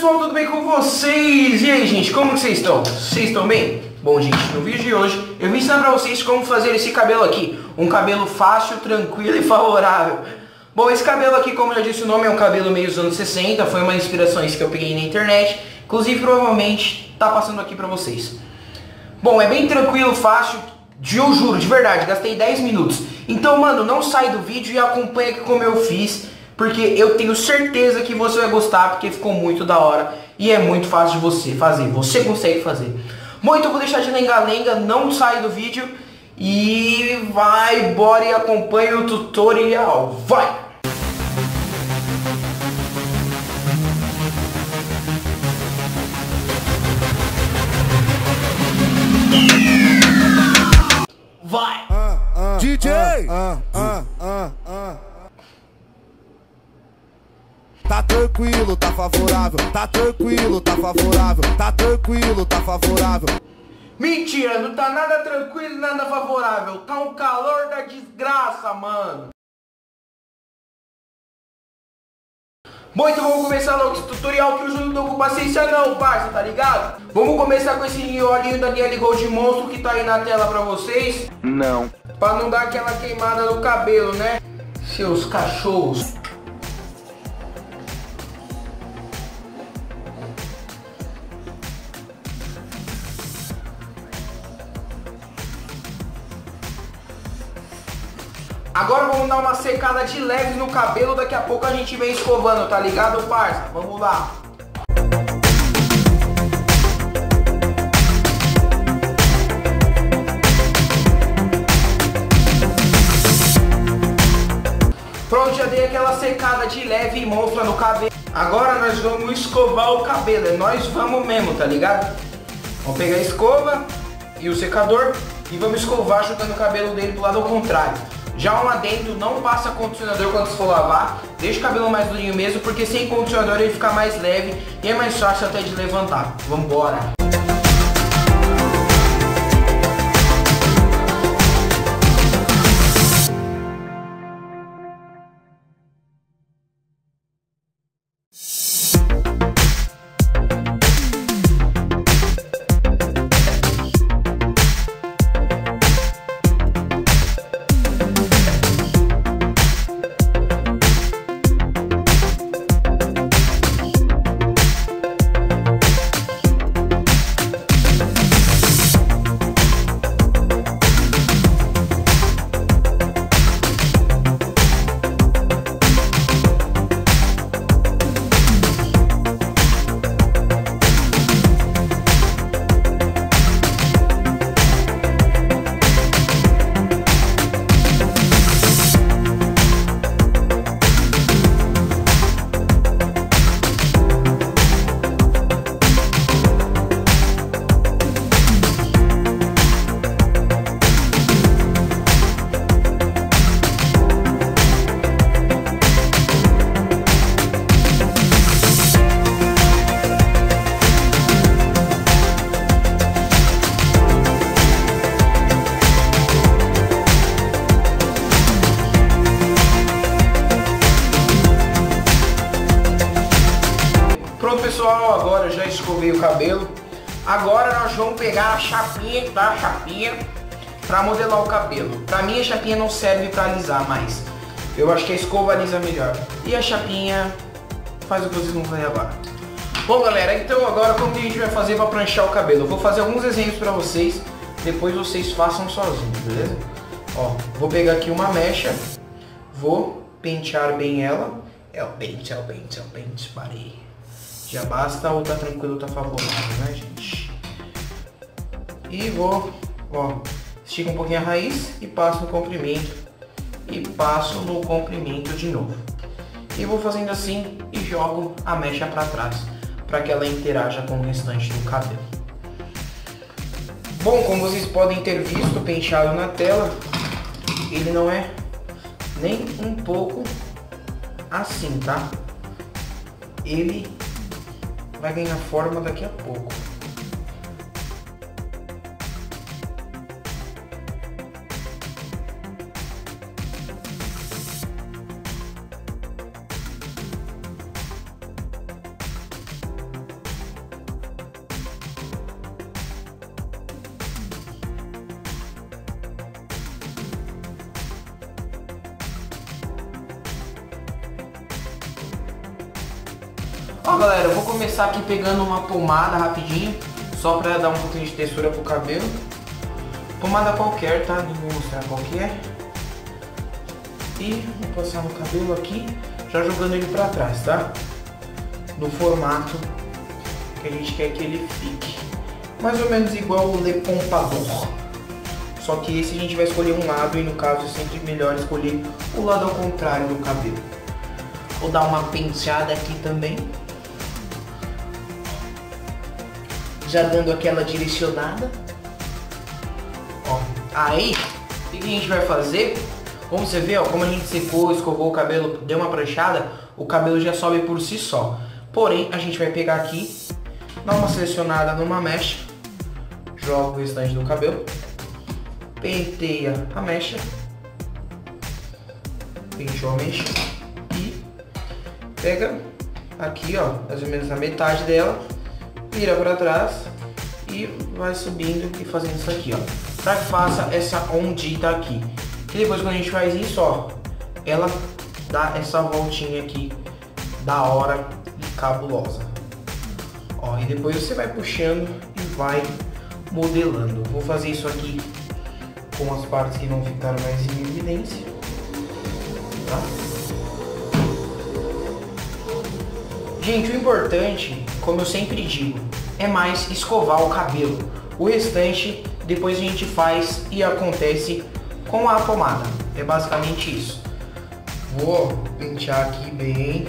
pessoal, tudo bem com vocês? E aí gente, como vocês estão? Vocês estão bem? Bom gente, no vídeo de hoje eu vim ensinar pra vocês como fazer esse cabelo aqui Um cabelo fácil, tranquilo e favorável Bom, esse cabelo aqui, como já disse o nome, é um cabelo meio dos anos 60 Foi uma inspiração que eu peguei na internet Inclusive, provavelmente, tá passando aqui pra vocês Bom, é bem tranquilo, fácil Eu juro, de verdade, gastei 10 minutos Então, mano, não sai do vídeo e acompanha aqui como eu fiz porque eu tenho certeza que você vai gostar, porque ficou muito da hora e é muito fácil de você fazer, você consegue fazer. Bom, então vou deixar de lenga-lenga, não sai do vídeo e vai, bora e acompanha o tutorial, vai! Vai! DJ! Ah, ah, ah, Tá tranquilo, tá favorável, tá tranquilo, tá favorável, tá tranquilo, tá favorável. Mentira, não tá nada tranquilo, nada favorável. Tá um calor da desgraça, mano. Bom, então vamos começar logo esse tutorial que eu não tô com paciência não, parça, tá ligado? Vamos começar com esse olhinho da Niele Gold Monstro que tá aí na tela pra vocês. Não. Pra não dar aquela queimada no cabelo, né? Seus cachorros. Agora vamos dar uma secada de leve no cabelo, daqui a pouco a gente vem escovando, tá ligado, parça? Vamos lá. Pronto, já dei aquela secada de leve e monstra no cabelo. Agora nós vamos escovar o cabelo, é nós vamos mesmo, tá ligado? Vamos pegar a escova e o secador e vamos escovar chutando o cabelo dele pro lado contrário. Já um adendo, não passa condicionador quando você for lavar, deixa o cabelo mais durinho mesmo, porque sem condicionador ele fica mais leve e é mais fácil até de levantar. Vambora! Escovei o cabelo. Agora nós vamos pegar a chapinha, tá? A chapinha para modelar o cabelo. Pra mim a chapinha não serve para alisar mais. Eu acho que a escova alisa melhor. E a chapinha faz o que vocês vão fazer agora. Bom galera, então agora como que a gente vai fazer para pranchar o cabelo? Eu vou fazer alguns exemplos para vocês, depois vocês façam sozinhos, beleza? Ó, vou pegar aqui uma mecha, vou pentear bem ela. É o pente, é o pente, é o pente, parei. Já basta ou tá tranquilo, tá favorável, né, gente? E vou, ó, estico um pouquinho a raiz e passo no comprimento. E passo no comprimento de novo. E vou fazendo assim e jogo a mecha para trás, para que ela interaja com o restante do cabelo. Bom, como vocês podem ter visto o penteado na tela, ele não é nem um pouco assim, tá? Ele vai ganhar forma daqui a pouco. Ó galera, eu vou começar aqui pegando uma pomada rapidinho, só pra dar um pouquinho de textura pro cabelo. Pomada qualquer, tá? Não vou mostrar qual que é. E vou passar no cabelo aqui, já jogando ele pra trás, tá? No formato que a gente quer que ele fique. Mais ou menos igual o Le Pompadour. Só que esse a gente vai escolher um lado e no caso é sempre melhor escolher o lado ao contrário do cabelo. Vou dar uma penteada aqui também. Já dando aquela direcionada. Ó, aí, o que a gente vai fazer? Como você vê, ó, como a gente secou, escovou o cabelo, deu uma pranchada, o cabelo já sobe por si só. Porém, a gente vai pegar aqui, dar uma selecionada numa mecha, joga o restante do cabelo, penteia a mecha, penteou a mecha e pega aqui, ó, mais ou menos a metade dela, vira para trás e vai subindo e fazendo isso aqui, ó, para que faça essa ondita aqui. E depois quando a gente faz isso, ó, ela dá essa voltinha aqui da hora e cabulosa. Ó, e depois você vai puxando e vai modelando. Vou fazer isso aqui com as partes que não ficaram mais em evidência. Tá? Gente, o importante, como eu sempre digo, é mais escovar o cabelo. O restante depois a gente faz e acontece com a pomada. É basicamente isso. Vou pentear aqui bem,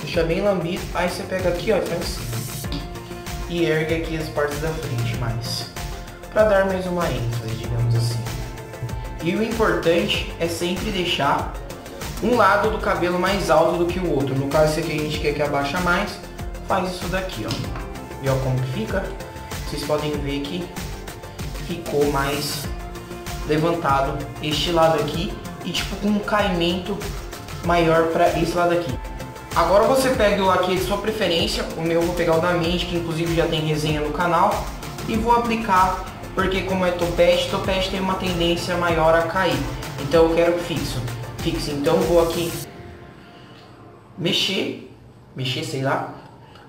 deixar bem lambido. Aí você pega aqui, ó, faz assim. E ergue aqui as partes da frente mais. Para dar mais uma ênfase, digamos assim. E o importante é sempre deixar um lado do cabelo mais alto do que o outro. No caso, aqui a gente quer que abaixa mais, faz isso daqui, ó. E ó como que fica. Vocês podem ver que ficou mais levantado este lado aqui e tipo com um caimento maior para esse lado aqui. Agora você pega o aqui de sua preferência, o meu eu vou pegar o da Mint, que inclusive já tem resenha no canal, e vou aplicar, porque como é topete, topete tem uma tendência maior a cair. Então eu quero fixo. Fixo, então vou aqui mexer, mexer, sei lá,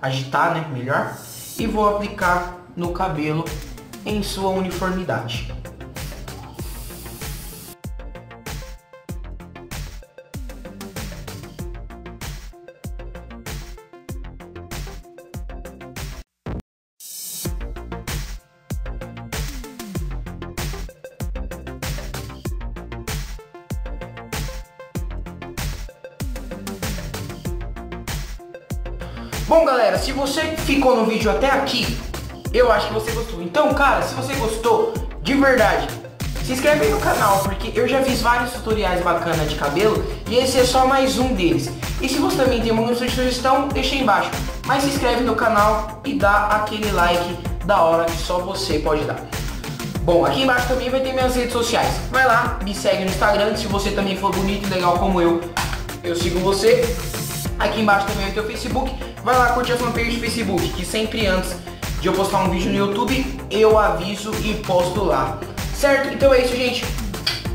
agitar, né, melhor, e vou aplicar no cabelo em sua uniformidade. Bom, galera, se você ficou no vídeo até aqui, eu acho que você gostou. Então, cara, se você gostou, de verdade, se inscreve aí no canal, porque eu já fiz vários tutoriais bacanas de cabelo e esse é só mais um deles. E se você também tem alguma sugestão, deixa aí embaixo. Mas se inscreve no canal e dá aquele like da hora que só você pode dar. Bom, aqui embaixo também vai ter minhas redes sociais. Vai lá, me segue no Instagram, se você também for bonito e legal como eu, eu sigo você. Aqui embaixo também vai ter o Facebook. Vai lá curtir a fanpage do Facebook, que sempre antes de eu postar um vídeo no YouTube, eu aviso e posto lá. Certo? Então é isso, gente.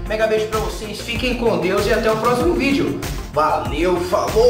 Mega beijo pra vocês, fiquem com Deus e até o próximo vídeo. Valeu, falou!